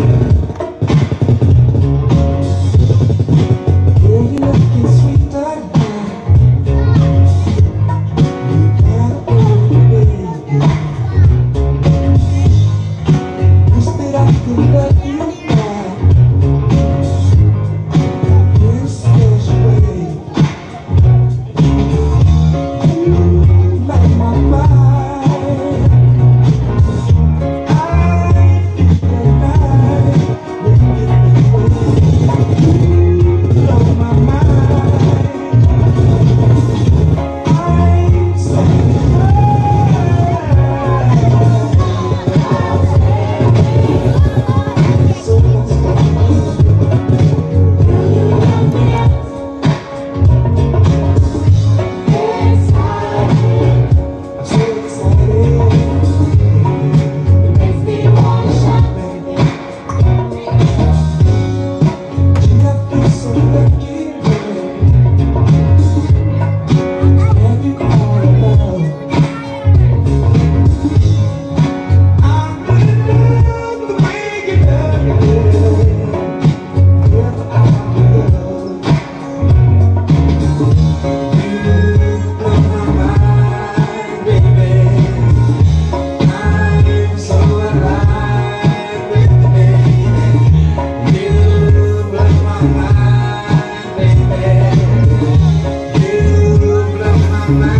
Wish Thank.